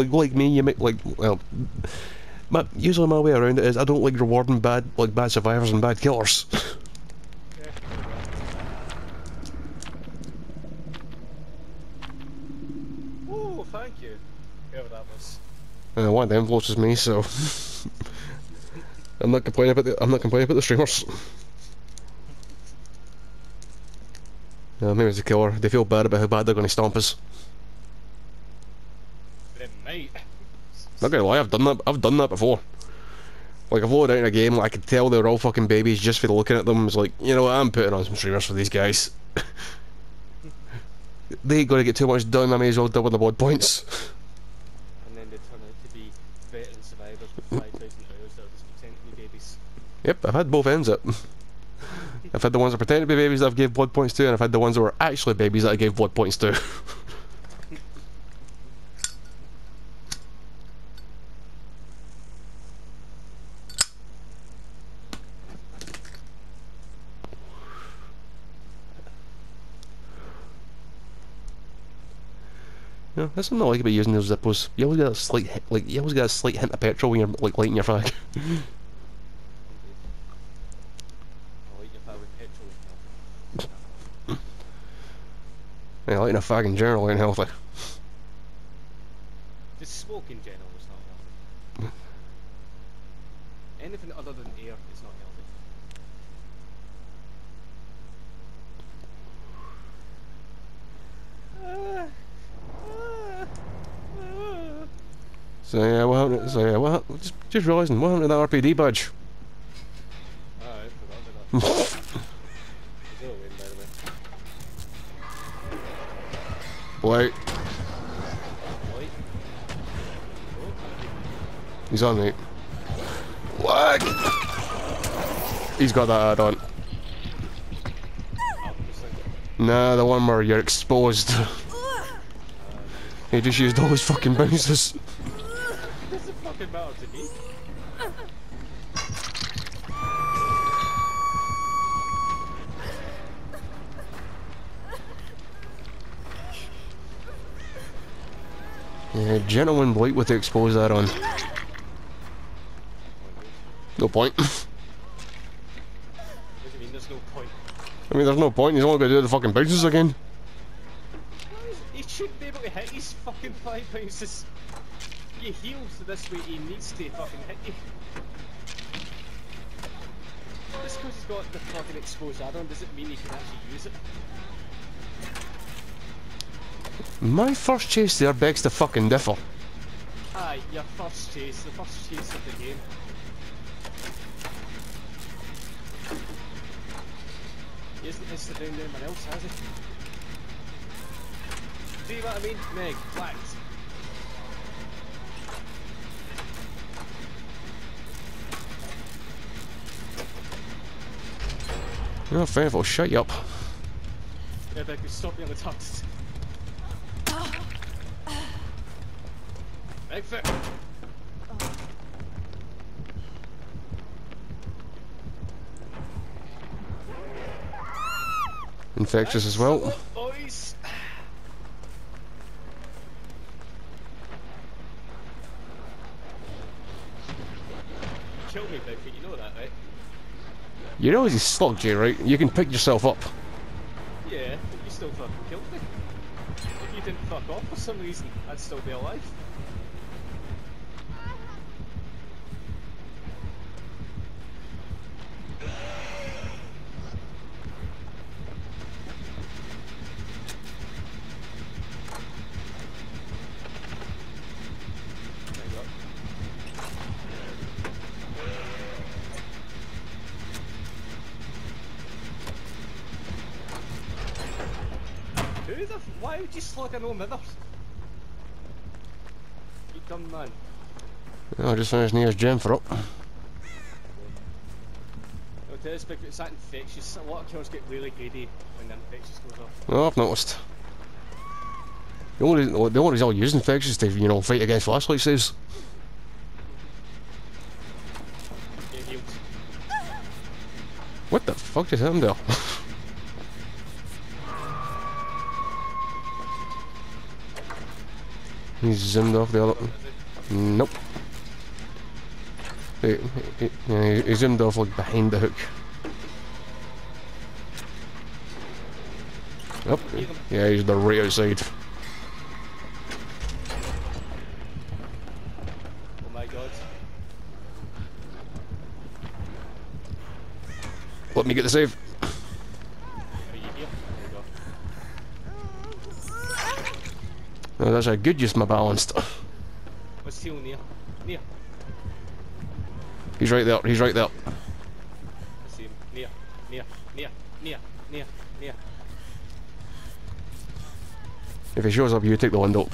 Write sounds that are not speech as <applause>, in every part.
like like me, you make like well. My, usually my way around it is I don't like rewarding bad like bad survivors and bad killers. <laughs> Oh, thank you. Whoever that was. And one of them me, so <laughs> I'm not complaining about the I'm not complaining about the streamers. Yeah, maybe it's a killer. They feel bad about how bad they're going to stomp us. Not gonna lie, I've done that. I've done that before. Like I've loaded out in a game, like, I could tell they were all fucking babies just for looking at them. It's like, you know what, I'm putting on some streamers for these guys. <laughs> they ain't gonna get too much done. I may as well double the blood points. And then they turn out to be veteran survivors with 5,000 hours that are just pretending to be babies. Yep, I've had both ends up. <laughs> I've had the ones that pretend to be babies that I've gave blood points to, and I've had the ones that were actually babies that I gave blood points to. <laughs> Yeah, that's something I like about using those Zippos. You always get a slight, hit, like you always get a slight hint of petrol when you're like lighting your fag. Indeed. I like your fire with petrol. yeah, lighting a fag in general ain't healthy. Just smoke in general is not healthy. Anything other than air is not healthy. Ah, ah, ah. So yeah, what? So yeah, what? Just, just realising, what happened to that RPD badge? Way? Wait, Oh, he's on me. Lag. He's got that add on. Nah, the one where you're exposed. <laughs> he just used all his fucking bounces. Does it fucking matter to me? Yeah, gentleman Blight with the exposed add on. No point. <laughs> What do you mean there's no point? I mean, there's no point. He's only going to do the fucking bounces again. He shouldn't be able to hit his fucking five bounces. You heal so this way he needs to fucking hit you. Just because he's got the fucking exposed add-on doesn't mean he can actually use it. My first chase there begs to fucking differ. Aye, your first chase, the first chase of the game. He hasn't hissed it down to anyone else, has he? See what I mean? Meg, flags. Oh, fair I'll shut you up. Yeah, they could stop you on the tux. Meg fit. Infectious as well. Boys. Kill me, Bigfoot, you know that, right? You know he's slug, Jay, right? You can pick yourself up. Yeah, but you still fucking killed me. If you didn't fuck off for some reason, I'd still be alive. There you go. Who the f- why would you slug a No Mither? You dumb man. I just finished Nea's gym for up. I'll tell you this, Bigfoot, it's that infectious. A lot of kills get really greedy when the infectious goes off. Oh, I've noticed. The only, reason- the only reason I'll use infectious to, you know, fight against flashlight saves. What the fuck just happened there? <laughs> He's zoomed off the other. Nope. He, he, he, he zoomed off like behind the hook. Yep. Yeah, he's the right outside. Oh my god. Let me get the save. Are you here? There we go. That's a good use of my balanced. What's heal near? Near. He's right there. He's right there. I see him. Near. Near. Near. Near. Near. Near. If he shows up, you take the window.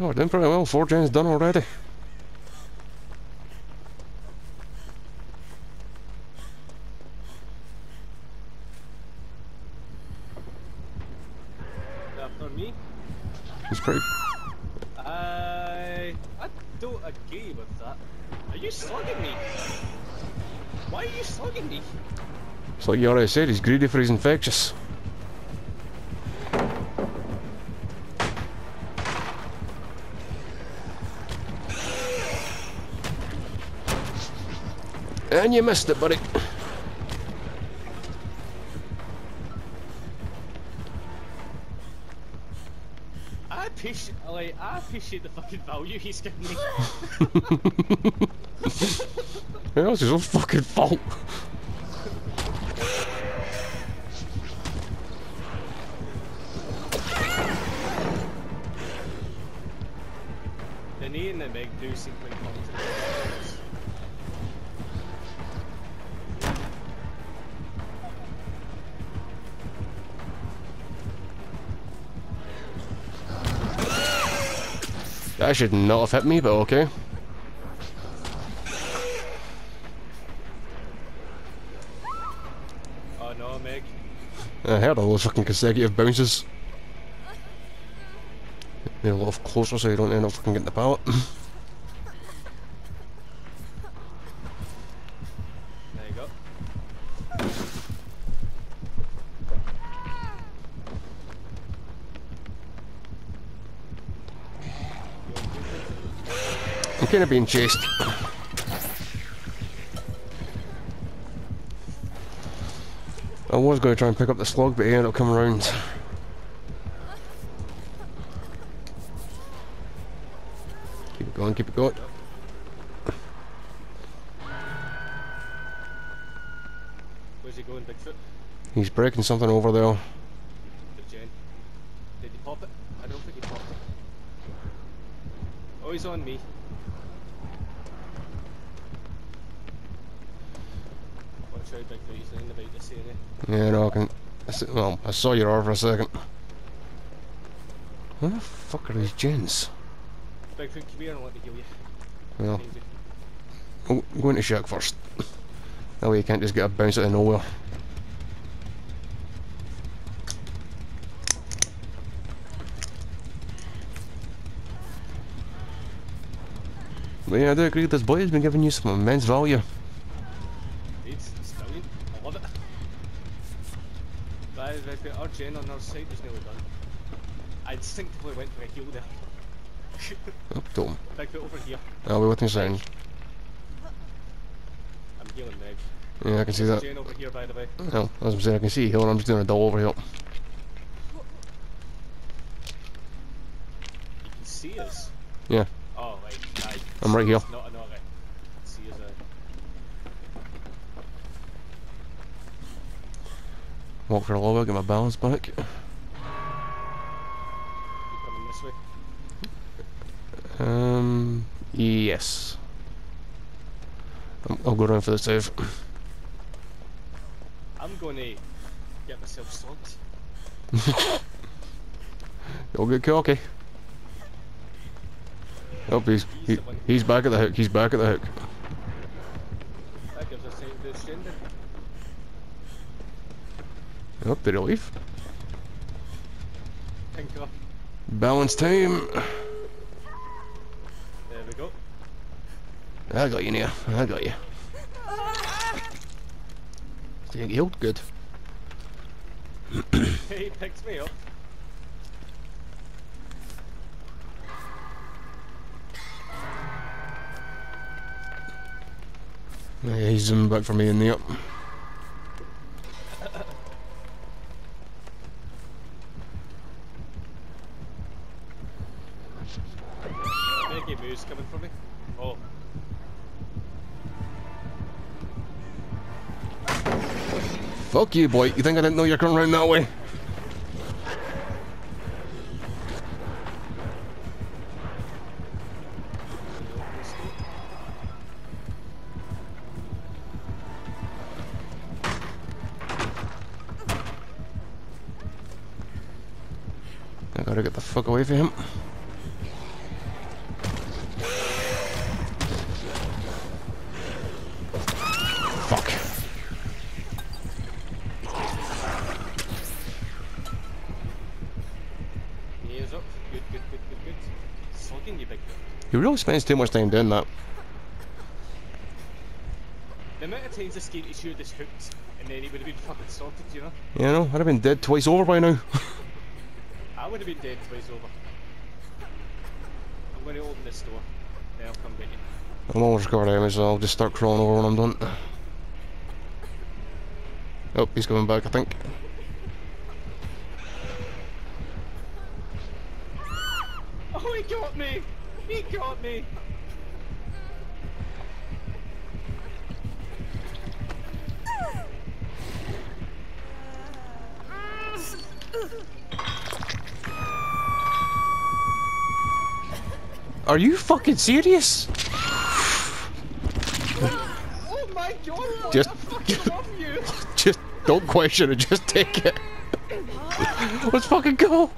Oh, we're doing pretty well. Four gens done already. Me? He's pretty. I I don't agree with that. Are you slugging me? Why are you slugging me? It's like you already said. He's greedy for his infectious. And you missed it, buddy. I appreciate like I appreciate the fucking value he's giving me. Yeah, it's his own fucking fault. the knee and the Meg do seem That should not have hit me, but okay. Oh no, Meg. I heard all those fucking consecutive bounces. Need a little closer so you don't end up fucking getting the pallet. <clears throat> Of being chased. I was going to try and pick up the slug, but he ended up coming around. Keep it going, keep it going. Where's he going, Bigfoot? He's breaking something over there. Did he pop it? I don't think he popped it. Oh, he's on me. Watch out. He's in about this area. Yeah, no, I can. I Well, I saw your arm for a second. Where the fuck are these? Bigfoot, come here and let me heal you. Well, oh, go into shack first. <laughs> That way you can't just get a bounce out of nowhere. But yeah, I do agree this boy has been giving you some immense value. It's, brilliant. I love it. That is Bigfoot. Our gen on our side was nearly done. I instinctively went for a heal there. <laughs> Oh, don't. Bigfoot over here. Ah, I'll be with you soon. I'm healing Meg. Yeah, I can see that. gen over here, by the way. Well, as I'm saying, I can see healing. I'm just doing a double over here. You can see us. Yeah. I'm right here. Not another. See us. Uh, Walk for a little bit, get my balance back. coming this way? Um, yes. I'll go around for the save. I'm going to get myself slugged. <laughs> You'll get cocky. Oh, he's, he, he's back at the hook, he's back at the hook. That gives us time to extend it. Oh, did he leave? Tinker. Balance time. There we go. I got you, Nea. I got you. <laughs> Get healed? Good. he picked me up. Yeah, he's zooming back for me in the up. Maggie Moo's coming for me. Oh. Fuck you, boy. You think I didn't know you're coming around that way? I gotta get the fuck away from him. Fuck. Knees up. Good, good, good, good, good. Slugging you big. He really spends too much time doing that. The amount of times this game he should have just hooked and then he would have been fucking sorted, you know? You know, I'd have been dead twice over by now. <laughs> I would have been dead twice over. I'm going to open this door. Then I'll come get you. I'm almost got him, so I'll just start crawling over when I'm done. Oh, he's coming back, I think. Oh, he got me! He got me! Are you fucking serious? Oh my god, Just- the fuck love you? <laughs> Just don't question it, just take it. Let's fucking go.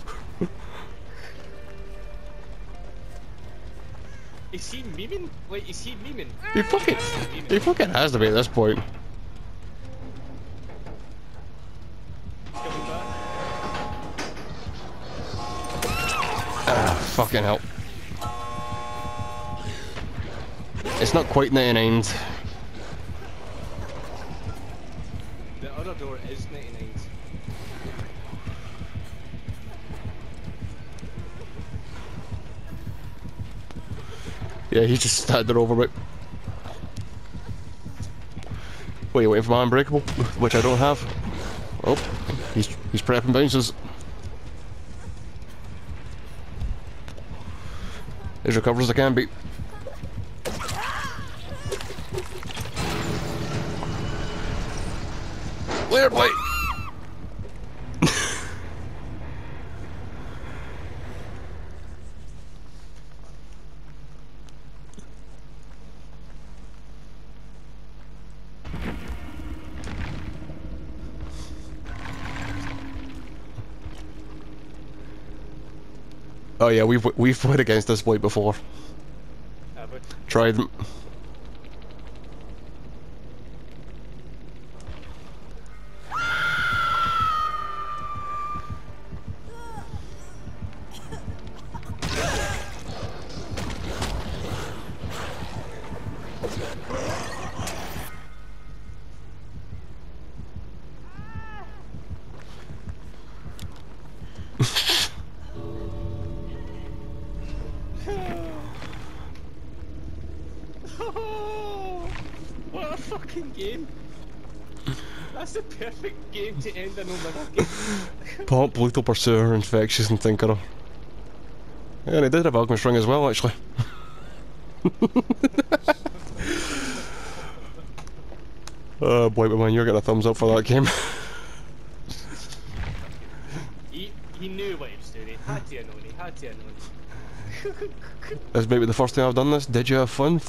Is he memeing? Wait, is he memeing? He fucking, he fucking has to be at this point. Ah, fucking hell. It's not quite 99. The other door is 99. Yeah, he just started it over, but. What, you waiting for my unbreakable? Which I don't have. Oh, he's, he's prepping bounces. As recovered as I can be. Oh yeah, we've we've played against this boy before. Tried game! That's the perfect game to end an Omega <laughs> Pop, Lethal Pursuer, Infectious, and Tinkerer. Yeah, and he did have Alchemist Ring as well, actually. <laughs> Oh boy, but man, you're getting a thumbs up for that game. He, he knew what he was doing. He had to have known. He had to have known. this may be the first time I've done this. Did you have fun?